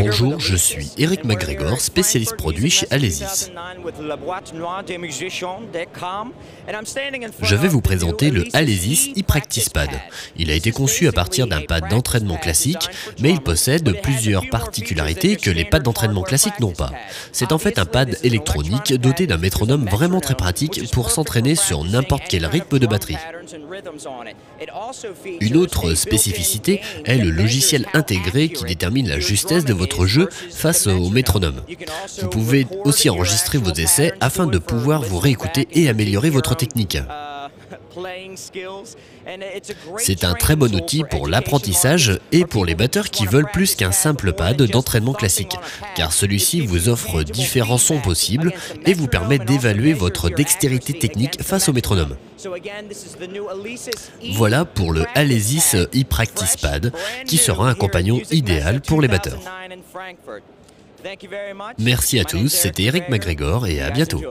Bonjour, je suis Eric McGregor, spécialiste produit chez Alesis. Je vais vous présenter le Alesis e-Practice Pad. Il a été conçu à partir d'un pad d'entraînement classique, mais il possède plusieurs particularités que les pads d'entraînement classiques n'ont pas. C'est en fait un pad électronique doté d'un métronome vraiment très pratique pour s'entraîner sur n'importe quel rythme de batterie. Une autre spécificité est le logiciel intégré qui détermine la justesse de votre jeu face au métronome. Vous pouvez aussi enregistrer vos essais afin de pouvoir vous réécouter et améliorer votre technique. C'est un très bon outil pour l'apprentissage et pour les batteurs qui veulent plus qu'un simple pad d'entraînement classique, car celui-ci vous offre différents sons possibles et vous permet d'évaluer votre dextérité technique face au métronome. Voilà pour le Alesis e-Practice Pad, qui sera un compagnon idéal pour les batteurs. Merci à tous, c'était Eric McGregor et à bientôt.